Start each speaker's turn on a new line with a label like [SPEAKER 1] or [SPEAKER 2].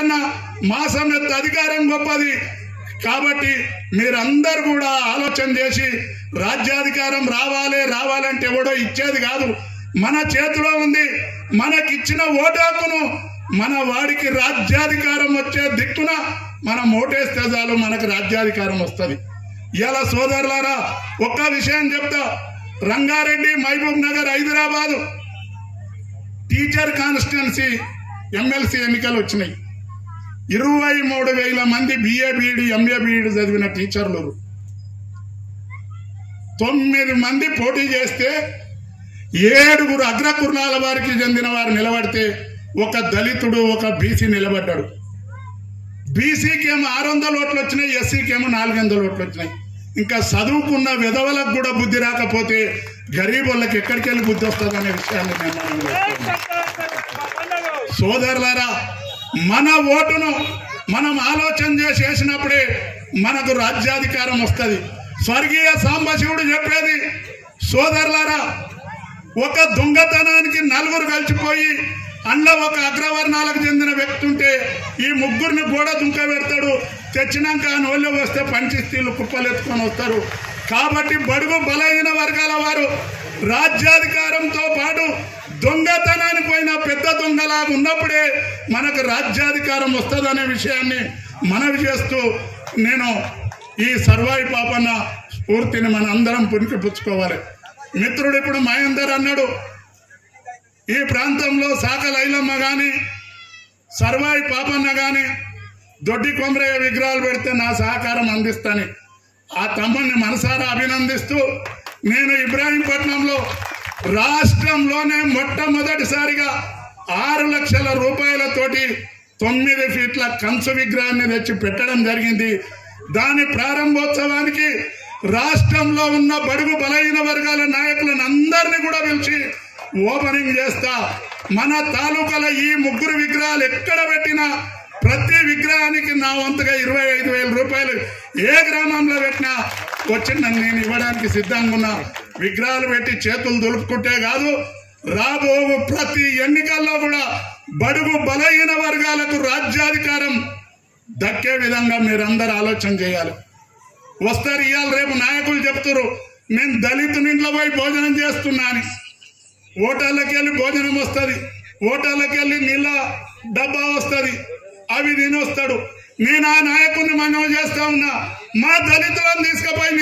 [SPEAKER 1] కన్నా మా ఎత్తు అధికారం గొప్పది. కాబట్టి మీరందరూ కూడా ఆలోచన చేసి రాజ్యాధికారం రావాలి రావాలంటే ఎవడో ఇచ్చేది కాదు. మన చేతిలో ఉంది. మనకిచ్చిన ఓటాకును హక్కును మన వాడికి రాజ్యాధికారం వచ్చే దిక్కున మనం ఓటేస్తే చాలు మనకు రాజ్యాధికారం వస్తుంది. ఇలా సోదరులారా ఒక్క విషయం చెప్తా. Rangareddy Mahabubnagar Hyderabad. Teacher constituency MLC ఎన్నికలు వచ్చినాయి. ఇరవై మూడు వేల మంది బిఏ బీఈడి ఎంఏ బీఈడి చదివిన టీచర్లు. తొమ్మిది మంది పోటీ చేస్తే ఏడుగురు అగ్రకుర్ణాల వారికి చెందిన వారు నిలబడితే ఒక దళితుడు ఒక బీసీ నిలబడ్డాడు. బీసీకి ఏమో ఆరు వందల ఓట్లు వచ్చినాయి ఎస్సీకి ఏమో నాలుగు వందల ఓట్లు వచ్చినాయి. ఇంకా చదువుకున్న విధవలకు కూడా బుద్ధి రాకపోతే గరీబులకు ఎక్కడికి వెళ్ళి బుద్ధి అనే విషయాన్ని సోదరులారా మన ఓటును మనం ఆలోచన చేసి వేసినప్పుడే మనకు రాజ్యాధికారం వస్తుంది. స్వర్గీయ సాంబశివుడు చెప్పేది సోదరులారా ఒక దొంగతనానికి నలుగురు కలిసిపోయి అందులో ఒక అగ్రవర్ణాలకు చెందిన వ్యక్తి ఉంటే ఈ ముగ్గురిని కూడా దుంక పెడతాడు. తెచ్చినాక ఆ నోళ్ళు వస్తే పంచిస్తీలు కుప్పలెత్తుకొని వస్తారు. కాబట్టి బడుగు బలహీన వర్గాల వారు రాజ్యాధికారంతో పాటు దొంగతనానికి పోయిన పెద్ద దొంగలాగా ఉన్నప్పుడే మనకు రాజ్యాధికారం వస్తుందనే విషయాన్ని మనవి చేస్తూ నేను ఈ సర్వాయి పాపన్న స్ఫూర్తిని మన అందరం పుణికిపుచ్చుకోవాలి. మిత్రుడు ఇప్పుడు మహేందర్ అన్నాడు ఈ ప్రాంతంలో సాక లైలమ్మ కానీ సర్వాయి పాపన్న కానీ దొడ్డి కొమరయ్య విగ్రహాలు పెడితే నా సహకారం అందిస్తాను. ఆ తమ్ముడిని మనసారా అభినందిస్తూ నేను ఇబ్రాహీంపట్నంలో రాష్ట్రంలోనే మొట్టమొదటిసారిగా ఆరు లక్షల రూపాయలతోటి తొమ్మిది ఫీట్ల కంచు విగ్రహాన్ని తెచ్చి పెట్టడం జరిగింది. దాని ప్రారంభోత్సవానికి రాష్ట్రంలో ఉన్న బడుగు బలహీన వర్గాల నాయకులను అందరినీ కూడా పిలిచి ఓపెనింగ్ చేస్తా. మన తాలూకాల ఈ ముగ్గురు విగ్రహాలు ఎక్కడ పెట్టినా ప్రతి విగ్రహానికి నా వంతుగా ఇరవై ఐదు వేల రూపాయలు ఏ గ్రామంలో పెట్టినా వచ్చి నేను ఇవ్వడానికి సిద్ధంగా ఉన్నా. విగ్రహాలు పెట్టి చేతులు దులుపుకుంటే కాదు రాబో ప్రతి ఎన్నికల్లో కూడా బడుగు బలహీన వర్గాలకు రాజ్యాధికారం దక్కే విధంగా మీరందరూ ఆలోచన చేయాలి. వస్తారు ఇవాళ రేపు నాయకులు చెప్తారు నేను దళితునింట్లో పోయి భోజనం చేస్తున్నా అని. ఓటర్లకి వెళ్ళి భోజనం వస్తుంది ఓటర్లకి వెళ్ళి నీళ్ళ డబ్బా వస్తుంది అవి తినొస్తాడు. నేను ఆ నాయకుడిని మనం చేస్తా ఉన్నా మా దళితులను తీసుకుపోయి